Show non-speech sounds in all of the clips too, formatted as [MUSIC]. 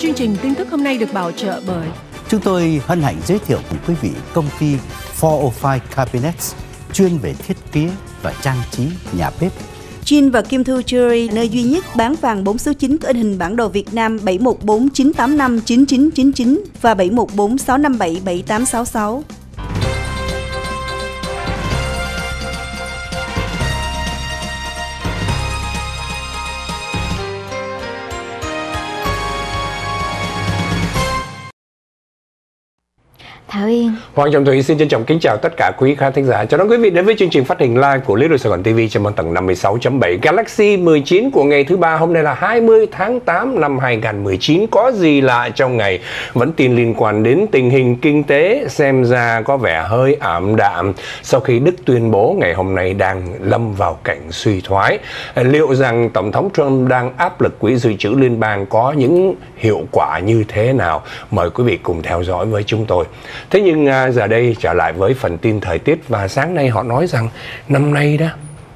Chương trình tin tức hôm nay được bảo trợ bởi Chúng tôi hân hạnh giới thiệu cùng quý vị công ty 405 Cabinets chuyên về thiết kế và trang trí nhà bếp. Chin và Kim Thu Jewelry, nơi duy nhất bán vàng 4 số 9 có in hình bản đồ Việt Nam 714 985 9999 và 714 657 7866. Thảo Yên Hoàng Trọng Thủy xin trân trọng kính chào tất cả quý khán thính giả. Chào đón quý vị đến với chương trình phát hình live của Little Sài Gòn TV trên băng tầng 56.7 Galaxy 19 của ngày thứ ba hôm nay là 20 tháng 8 năm 2019. Có gì lạ trong ngày? Vẫn tin liên quan đến tình hình kinh tế, xem ra có vẻ hơi ảm đạm sau khi Đức tuyên bố ngày hôm nay đang lâm vào cảnh suy thoái. Liệu rằng Tổng thống Trump đang áp lực quỹ dự trữ liên bang có những hiệu quả như thế nào? Mời quý vị cùng theo dõi với chúng tôi. Thế nhưng à, giờ đây trở lại với phần tin thời tiết và sáng nay họ nói rằng năm nay đó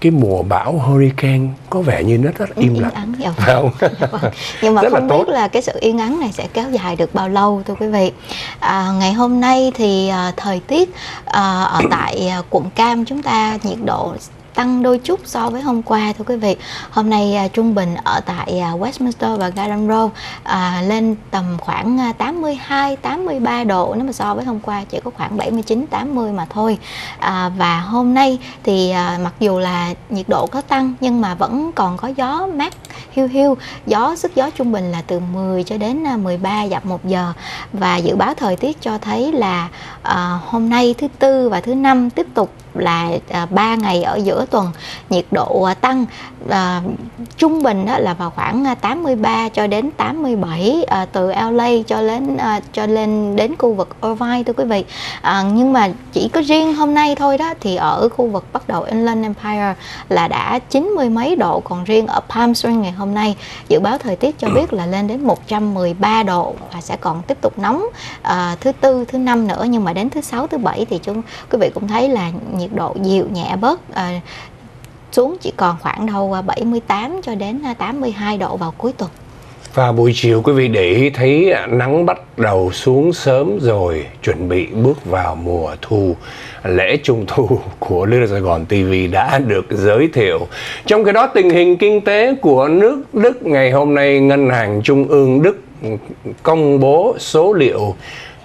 cái mùa bão hurricane có vẻ như nó rất im, yên lặng ắng dạ phải không? [LAUGHS] Dạ vâng. nhưng mà Rất là không tốt. biết là cái sự yên ắng này sẽ kéo dài được bao lâu thưa quý vị à, ngày hôm nay thì à, thời tiết à, ở tại à, quận Cam chúng ta nhiệt độ tăng đôi chút so với hôm qua thưa quý vị. Hôm nay à, trung bình ở tại à, Westminster và Garden Road à, lên tầm khoảng à, 82 83 độ. Nếu mà so với hôm qua chỉ có khoảng 79 80 mà thôi. À, và hôm nay thì à, mặc dù là nhiệt độ có tăng nhưng mà vẫn còn có gió mát hiu hiu. Gió sức gió trung bình là từ 10 cho đến à, 13 dặm một giờ. Và dự báo thời tiết cho thấy là à, hôm nay thứ tư và thứ năm tiếp tục là à, 3 ngày ở giữa tuần nhiệt độ à, tăng à, trung bình đó là vào khoảng à, 83 cho đến 87 à, từ LA cho đến à, cho lên đến khu vực Irvine thưa quý vị. À, nhưng mà chỉ có riêng hôm nay thôi đó thì ở khu vực bắt đầu Inland Empire là đã 90 mấy độ còn riêng ở Palm Springs ngày hôm nay dự báo thời tiết cho biết là lên đến 113 độ và sẽ còn tiếp tục nóng à, thứ tư thứ năm nữa nhưng mà đến thứ sáu thứ bảy thì chúng quý vị cũng thấy là nhiệt độ dịu nhẹ bớt à, xuống chỉ còn khoảng đâu à, 78 cho đến à, 82 độ vào cuối tuần Và buổi chiều quý vị để ý thấy nắng bắt đầu xuống sớm rồi chuẩn bị bước vào mùa thu. Lễ trung thu [LAUGHS] của Little Sài Gòn TV đã được giới thiệu. Trong cái đó tình hình kinh tế của nước Đức ngày hôm nay Ngân hàng Trung ương Đức công bố số liệu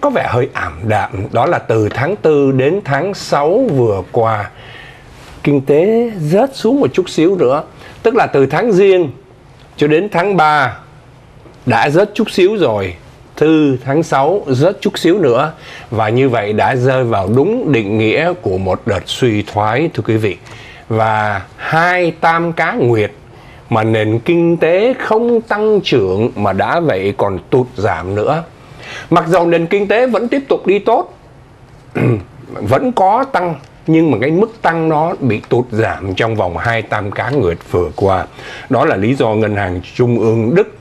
có vẻ hơi ảm đạm. Đó là từ tháng 4 đến tháng 6 vừa qua. Kinh tế rớt xuống một chút xíu nữa. Tức là từ tháng riêng cho đến tháng 3 đã rớt chút xíu rồi. Thứ tháng 6 rớt chút xíu nữa. Và như vậy đã rơi vào đúng định nghĩa của một đợt suy thoái, thưa quý vị. Và hai tam cá nguyệt mà nền kinh tế không tăng trưởng mà đã vậy còn tụt giảm nữa mặc dầu nền kinh tế vẫn tiếp tục đi tốt, [CLEARS THROAT] vẫn có tăng, nhưng mà cái mức tăng nó bị tụt giảm trong vòng hai tam cá ngược vừa qua. Đó là lý do ngân hàng trung ương đức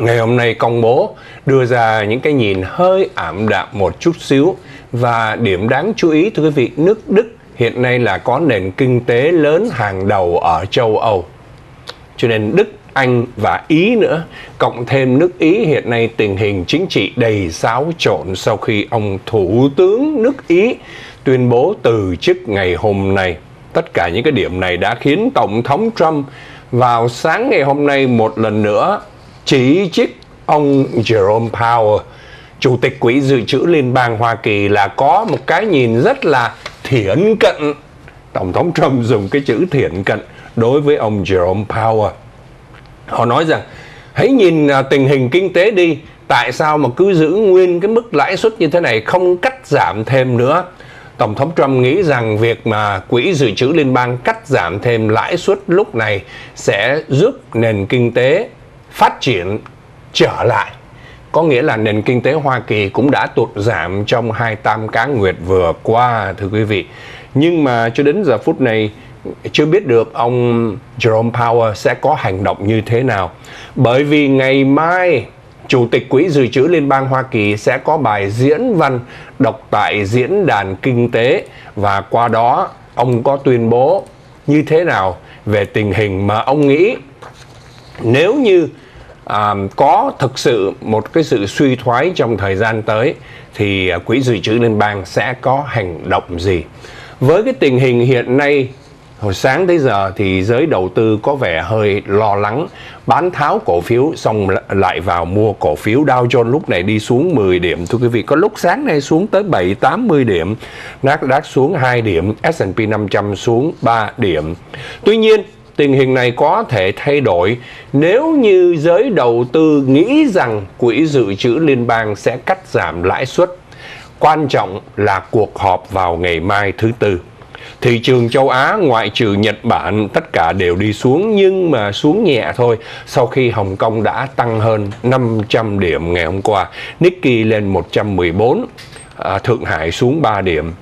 ngày hôm nay công bố đưa ra những cái nhìn hơi ảm đạm một chút xíu. Và điểm đáng chú ý, thưa quý vị, nước Đức hiện nay là có nền kinh tế lớn hàng đầu ở châu Âu. Cho nên Đức anh và Ý nữa cộng thêm nước Ý hiện nay tình hình chính trị đầy xáo trộn sau khi ông thủ tướng nước Ý tuyên bố từ chức ngày hôm nay tất cả những cái điểm này đã khiến tổng thống Trump vào sáng ngày hôm nay một lần nữa chỉ trích ông Jerome Powell, Chủ tịch Quỹ Dự trữ Liên bang Hoa Kỳ là có một cái nhìn rất là thiển cận. Tổng thống Trump dùng cái chữ thiển cận đối với ông Jerome Powell. Họ nói rằng, hãy nhìn à, tình hình kinh tế đi, tại sao mà cứ giữ nguyên cái mức lãi suất như thế này không cắt giảm thêm nữa. Tổng thống Trump nghĩ rằng việc mà Quỹ Dự trữ Liên bang cắt giảm thêm lãi suất lúc này sẽ giúp nền kinh tế phát triển trở lại có nghĩa là nền kinh tế Hoa Kỳ cũng đã tụt giảm trong hai tam cá nguyệt vừa qua thưa quý vị nhưng mà cho đến giờ phút này chưa biết được ông Jerome Powell sẽ có hành động như thế nào. Bởi vì ngày mai Chủ tịch Quỹ Dự trữ Liên bang Hoa Kỳ sẽ có bài diễn văn đọc tại diễn đàn kinh tế và qua đó ông có tuyên bố như thế nào về tình hình mà ông nghĩ. Nếu như à, có thực sự một cái sự suy thoái trong thời gian tới thì à, quỹ dự trữ liên bang sẽ có hành động gì? Với cái tình hình hiện nay hồi sáng tới giờ thì giới đầu tư có vẻ hơi lo lắng, bán tháo cổ phiếu xong lại vào mua cổ phiếu. Dow Jones lúc này đi xuống 10 điểm. Thưa quý vị, có lúc sáng nay xuống tới 7 80 điểm. Nasdaq xuống 2 điểm S&P 500 xuống 3 điểm. Tuy nhiên, tình hình này có thể thay đổi. Nếu như giới đầu tư nghĩ rằng quỹ dự trữ liên bang sẽ cắt giảm lãi suất, quan trọng là cuộc họp vào ngày mai thứ tư thị trường châu Á ngoại trừ Nhật Bản tất cả đều đi xuống nhưng mà xuống nhẹ thôi. Sau khi Hồng Kông đã tăng hơn 500 điểm ngày hôm qua Nikkei lên 114 à, Thượng Hải xuống 3 điểm.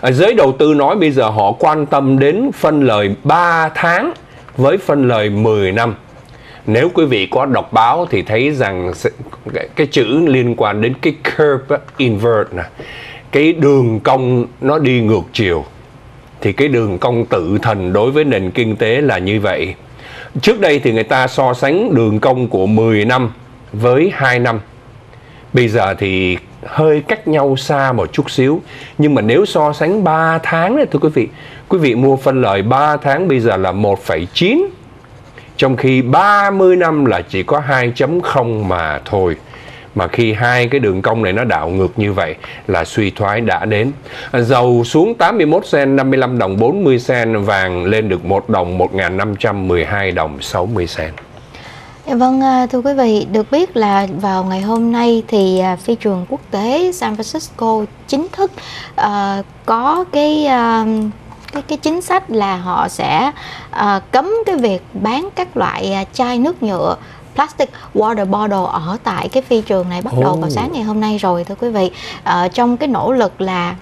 À, giới đầu tư nói bây giờ họ quan tâm đến phân lời 3 tháng với phân lời 10 năm. Nếu quý vị có đọc báo thì thấy rằng cái chữ liên quan đến cái curve invert này cái đường cong nó đi ngược chiều thì cái đường cong tự thần đối với nền kinh tế là như vậy. Trước đây thì người ta so sánh đường cong của 10 năm với 2 năm. Bây giờ thì hơi cách nhau xa một chút xíu. Nhưng mà nếu so sánh 3 tháng này thưa quý vị, quý vị mua phân lời 3 tháng bây giờ là 1,9 trong khi 30 năm là chỉ có 2.0 mà thôi mà khi hai cái đường cong này nó đảo ngược như vậy là suy thoái đã đến. Dầu xuống 81 sen 55 đồng 40 sen, vàng lên được 1 đồng 1512 đồng 60 sen. Dạ vâng, à, thưa quý vị, được biết là vào ngày hôm nay thì à, phi trường quốc tế San Francisco chính thức uh, có cái uh, cái cái chính sách là họ sẽ uh, cấm cái việc bán các loại chai nước nhựa plastic water bottle ở tại cái phi trường này bắt đầu vào sáng ngày hôm nay rồi thưa quý vị. Uh, trong cái nỗ lực là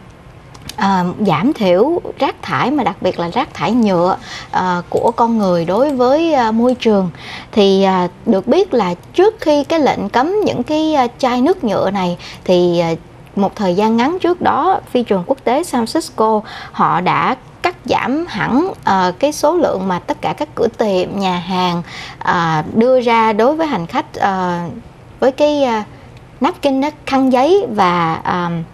À, giảm thiểu rác thải mà đặc biệt là rác thải nhựa à, của con người đối với à, môi trường. Thì à, được biết là trước khi cái lệnh cấm những cái à, chai nước nhựa này thì à, một thời gian ngắn trước đó phi trường quốc tế San Francisco họ đã cắt giảm hẳn uh, cái số lượng mà tất cả các cửa tiệm nhà hàng uh, đưa ra đối với hành khách uh, với cái uh, napkin khăn giấy và uh,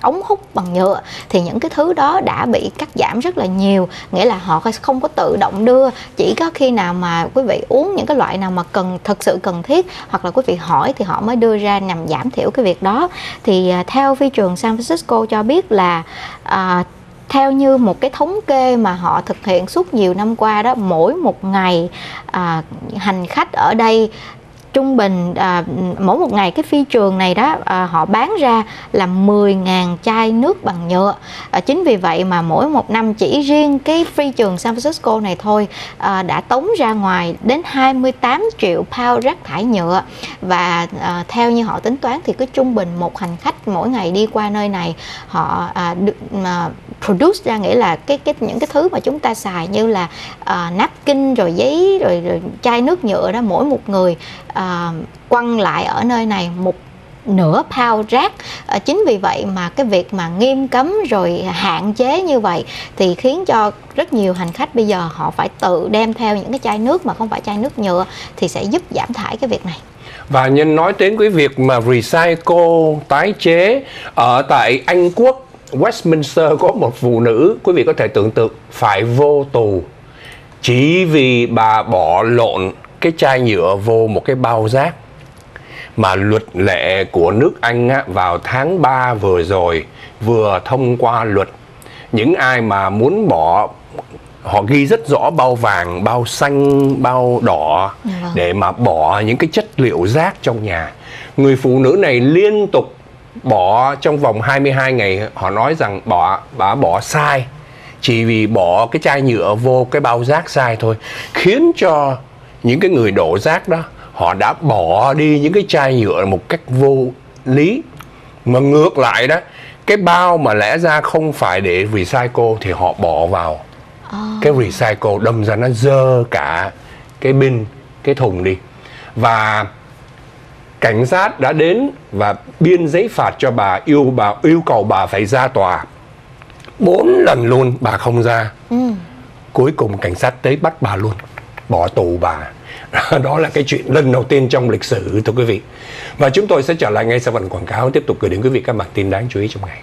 ống hút bằng nhựa thì những cái thứ đó đã bị cắt giảm rất là nhiều. Nghĩa là họ không có tự động đưa. Chỉ có khi nào mà quý vị uống những cái loại nào mà cần thật sự cần thiết hoặc là quý vị hỏi thì họ mới đưa ra nhằm giảm thiểu cái việc đó. Thì theo phi trường San Francisco cho biết là uh, theo như một cái thống kê mà họ thực hiện suốt nhiều năm qua đó mỗi một ngày à, hành khách ở đây trung bình à, mỗi một ngày cái phi trường này đó à, họ bán ra là 10.000 chai nước bằng nhựa. À, chính vì vậy mà mỗi một năm chỉ riêng cái phi trường San Francisco này thôi à, đã tống ra ngoài đến 28 triệu pound rác thải nhựa. Và à, theo như họ tính toán thì cứ trung bình một hành khách mỗi ngày đi qua nơi này họ à, được, à, produce ra nghĩa là cái cái những cái thứ mà chúng ta xài như là uh, napkin rồi giấy rồi, rồi chai nước nhựa đó mỗi một người uh, quăng lại ở nơi này một nửa pound rác. À, chính vì vậy mà cái việc mà nghiêm cấm rồi hạn chế như vậy thì khiến cho rất nhiều hành khách bây giờ họ phải tự đem theo những cái chai nước mà không phải chai nước nhựa thì sẽ giúp giảm thải cái việc này. Và nhân nói đến cái việc mà recycle tái chế ở tại Anh Quốc Westminster có một phụ nữ quý vị có thể tưởng tượng phải vô tù chỉ vì bà bỏ lộn cái chai nhựa vô một cái bao rác mà luật lệ của nước Anh á, vào tháng 3 vừa rồi vừa thông qua luật những ai mà muốn bỏ họ ghi rất rõ bao vàng, bao xanh, bao đỏ dạ vâng. để mà bỏ những cái chất liệu rác trong nhà. Người phụ nữ này liên tục bỏ trong vòng 22 ngày họ nói rằng bỏ bà bỏ sai. Chỉ vì bỏ cái chai nhựa vô cái bao rác sai thôi. Khiến cho những cái người đổ rác đó họ đã bỏ đi những cái chai nhựa một cách vô lý. Mà ngược lại đó cái bao mà lẽ ra không phải để recycle thì họ bỏ vào. Oh. cái recycle đâm ra nó dơ cả cái bin cái thùng đi. Và cảnh sát đã đến và biên giấy phạt cho bà yêu bà yêu cầu bà phải ra tòa. Bốn lần luôn bà không ra. Ừ. cuối cùng cảnh sát tới bắt bà luôn bỏ tù bà. [LAUGHS] Đó là cái chuyện lần đầu tiên trong lịch sử thưa quý vị. Và chúng tôi sẽ trở lại ngay sau phần quảng cáo tiếp tục gửi đến quý vị các bản tin đáng chú ý trong ngày